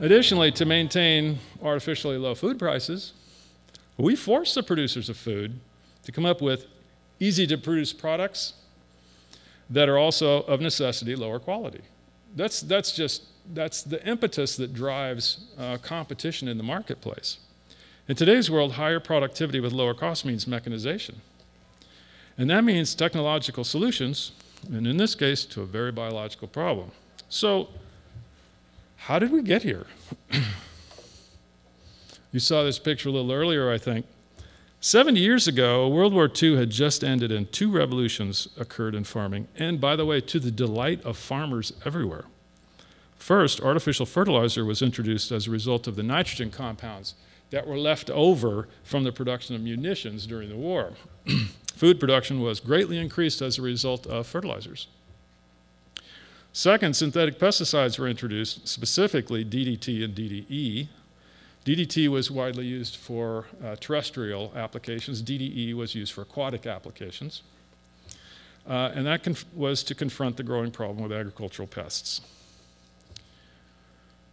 Additionally, to maintain artificially low food prices, we force the producers of food to come up with easy to produce products that are also of necessity lower quality. That's, that's just that's the impetus that drives uh, competition in the marketplace. In today's world, higher productivity with lower cost means mechanization. And that means technological solutions, and in this case, to a very biological problem. So, how did we get here? you saw this picture a little earlier, I think. 70 years ago, World War II had just ended and two revolutions occurred in farming, and by the way, to the delight of farmers everywhere. First, artificial fertilizer was introduced as a result of the nitrogen compounds that were left over from the production of munitions during the war. Food production was greatly increased as a result of fertilizers. Second, synthetic pesticides were introduced, specifically DDT and DDE. DDT was widely used for uh, terrestrial applications, DDE was used for aquatic applications. Uh, and that was to confront the growing problem with agricultural pests.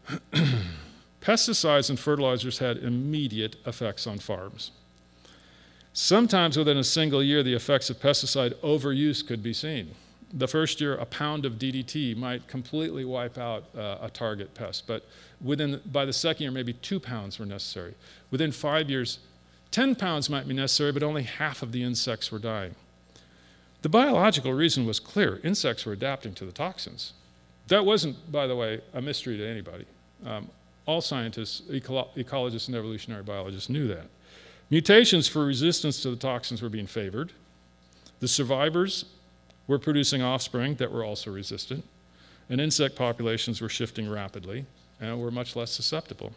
Pesticides and fertilizers had immediate effects on farms. Sometimes within a single year, the effects of pesticide overuse could be seen. The first year, a pound of DDT might completely wipe out uh, a target pest, but within, by the second year, maybe two pounds were necessary. Within five years, 10 pounds might be necessary, but only half of the insects were dying. The biological reason was clear insects were adapting to the toxins. That wasn't, by the way, a mystery to anybody. Um, all scientists, ecolo ecologists, and evolutionary biologists knew that. Mutations for resistance to the toxins were being favored. The survivors were producing offspring that were also resistant, and insect populations were shifting rapidly and were much less susceptible.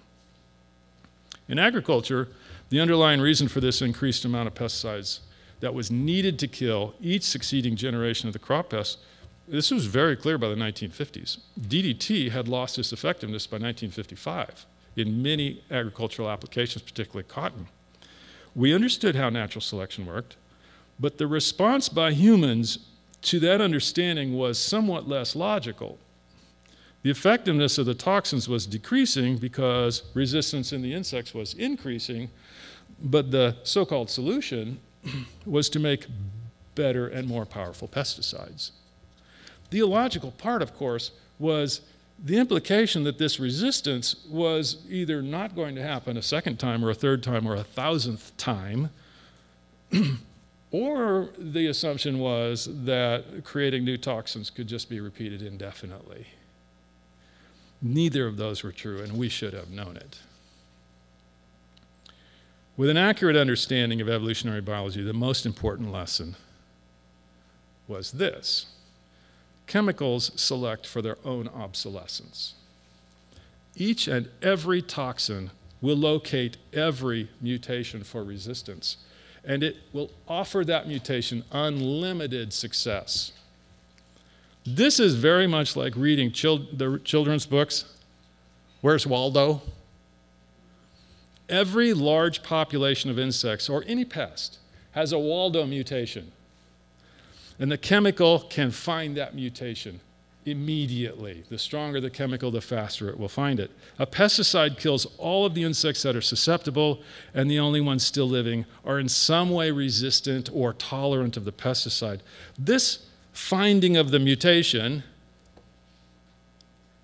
In agriculture, the underlying reason for this increased amount of pesticides that was needed to kill each succeeding generation of the crop pests this was very clear by the 1950s. DDT had lost its effectiveness by 1955 in many agricultural applications, particularly cotton. We understood how natural selection worked, but the response by humans to that understanding was somewhat less logical. The effectiveness of the toxins was decreasing because resistance in the insects was increasing, but the so called solution was to make better and more powerful pesticides. The illogical part, of course, was the implication that this resistance was either not going to happen a second time or a third time or a thousandth time, or the assumption was that creating new toxins could just be repeated indefinitely. Neither of those were true, and we should have known it. With an accurate understanding of evolutionary biology, the most important lesson was this chemicals select for their own obsolescence. Each and every toxin will locate every mutation for resistance, and it will offer that mutation unlimited success. This is very much like reading chil the children's books. Where's Waldo? Every large population of insects or any pest has a Waldo mutation. And the chemical can find that mutation immediately. The stronger the chemical, the faster it will find it. A pesticide kills all of the insects that are susceptible, and the only ones still living are in some way resistant or tolerant of the pesticide. This finding of the mutation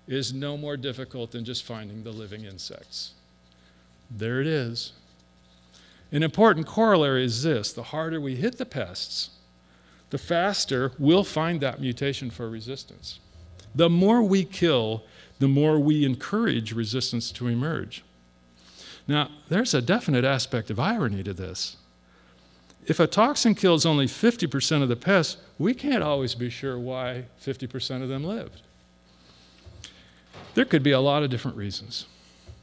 is no more difficult than just finding the living insects. There it is. An important corollary is this the harder we hit the pests, the faster we'll find that mutation for resistance. The more we kill, the more we encourage resistance to emerge. Now, there's a definite aspect of irony to this. If a toxin kills only 50% of the pests, we can't always be sure why 50% of them lived. There could be a lot of different reasons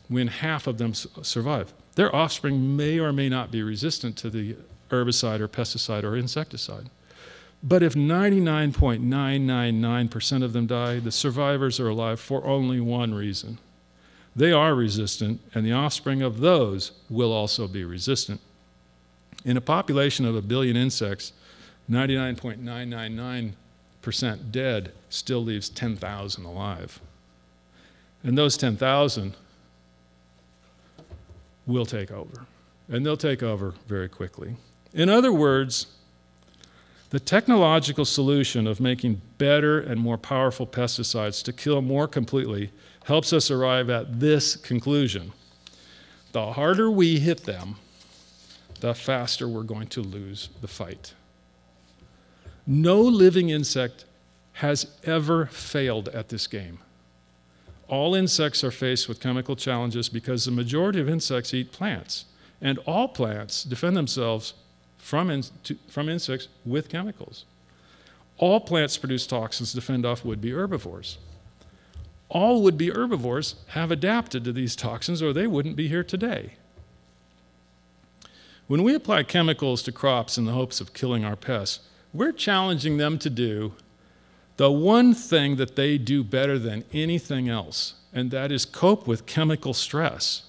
when half of them survive. Their offspring may or may not be resistant to the herbicide or pesticide or insecticide. But if 99.999% of them die, the survivors are alive for only one reason. They are resistant, and the offspring of those will also be resistant. In a population of a billion insects, 99.999% dead still leaves 10,000 alive. And those 10,000 will take over. And they'll take over very quickly. In other words, the technological solution of making better and more powerful pesticides to kill more completely helps us arrive at this conclusion. The harder we hit them, the faster we're going to lose the fight. No living insect has ever failed at this game. All insects are faced with chemical challenges because the majority of insects eat plants, and all plants defend themselves from, in, to, from insects with chemicals. All plants produce toxins to fend off would be herbivores. All would be herbivores have adapted to these toxins, or they wouldn't be here today. When we apply chemicals to crops in the hopes of killing our pests, we're challenging them to do the one thing that they do better than anything else, and that is cope with chemical stress.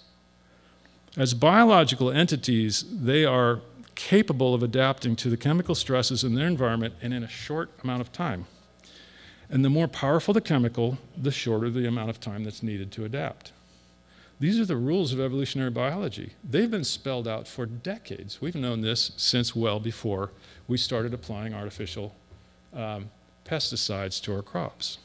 As biological entities, they are capable of adapting to the chemical stresses in their environment and in a short amount of time. And the more powerful the chemical, the shorter the amount of time that's needed to adapt. These are the rules of evolutionary biology. They've been spelled out for decades. We've known this since well before we started applying artificial um, pesticides to our crops.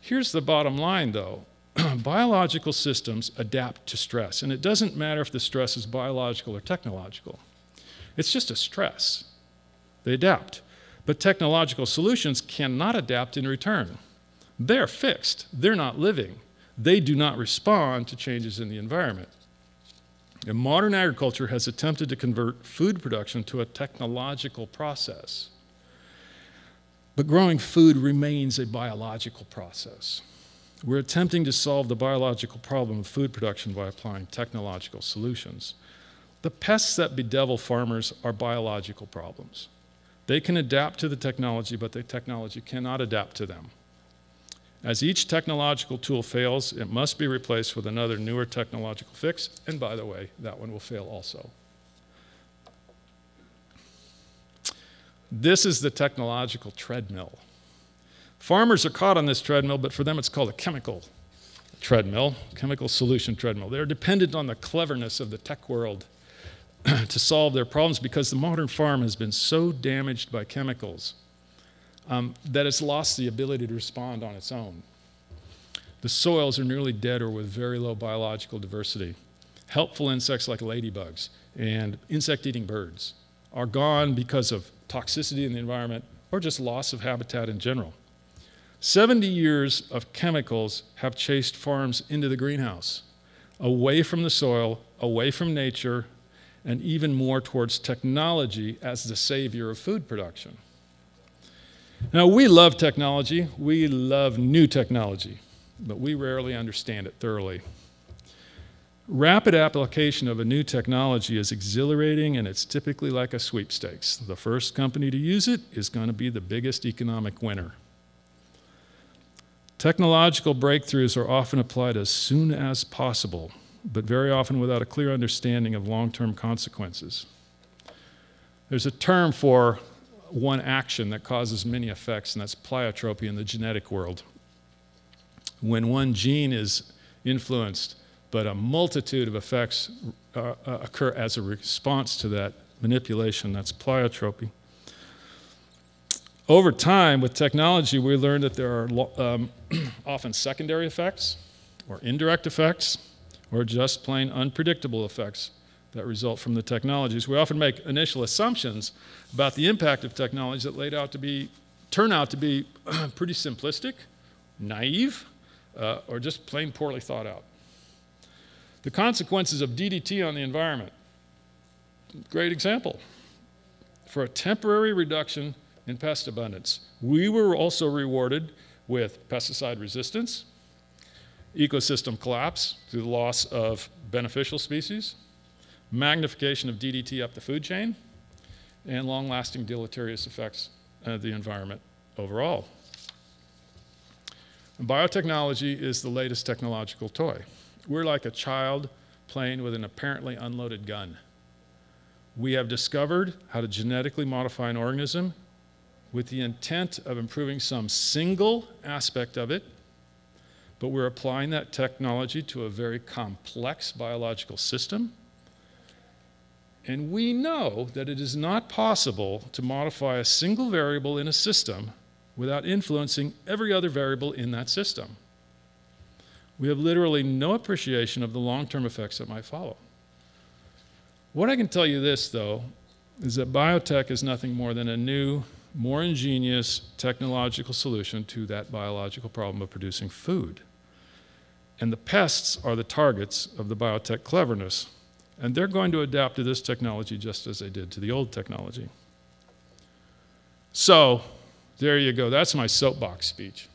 Here's the bottom line, though biological systems adapt to stress, and it doesn't matter if the stress is biological or technological. It's just a stress. They adapt. But technological solutions cannot adapt in return. They're fixed, they're not living. They do not respond to changes in the environment. And modern agriculture has attempted to convert food production to a technological process. But growing food remains a biological process. We're attempting to solve the biological problem of food production by applying technological solutions. The pests that bedevil farmers are biological problems. They can adapt to the technology, but the technology cannot adapt to them. As each technological tool fails, it must be replaced with another newer technological fix, and by the way, that one will fail also. This is the technological treadmill. Farmers are caught on this treadmill, but for them it's called a chemical treadmill, chemical solution treadmill. They're dependent on the cleverness of the tech world to solve their problems because the modern farm has been so damaged by chemicals um, that it's lost the ability to respond on its own. The soils are nearly dead or with very low biological diversity. Helpful insects like ladybugs and insect eating birds are gone because of toxicity in the environment or just loss of habitat in general. 70 years of chemicals have chased farms into the greenhouse, away from the soil, away from nature, and even more towards technology as the savior of food production. Now, we love technology, we love new technology, but we rarely understand it thoroughly. Rapid application of a new technology is exhilarating and it's typically like a sweepstakes. The first company to use it is going to be the biggest economic winner. Technological breakthroughs are often applied as soon as possible but very often without a clear understanding of long term consequences. There's a term for one action that causes many effects, and that's pleiotropy in the genetic world. When one gene is influenced, but a multitude of effects uh, uh occur as a response to that manipulation, that's pleiotropy. Over time, with technology, we learned that there are um, often secondary effects or indirect effects or just plain unpredictable effects that result from the technologies. We often make initial assumptions about the impact of technologies that laid out to be, turn out to be pretty simplistic, naive, uh, or just plain poorly thought out. The consequences of DDT on the environment. Great example. For a temporary reduction in pest abundance, we were also rewarded with pesticide resistance, ecosystem collapse through the loss of beneficial species, magnification of DDT up the food chain, and long lasting deleterious effects of the environment overall. And biotechnology is the latest technological toy. We're like a child playing with an apparently unloaded gun. We have discovered how to genetically modify an organism with the intent of improving some single aspect of it but we're applying that technology to a very complex biological system. And we know that it is not possible to modify a single variable in a system without influencing every other variable in that system. We have literally no appreciation of the long term effects that might follow. What I can tell you this, though, is that biotech is nothing more than a new, more ingenious technological solution to that biological problem of producing food. And the pests are the targets of the biotech cleverness. And they're going to adapt to this technology just as they did to the old technology. So, there you go. That's my soapbox speech.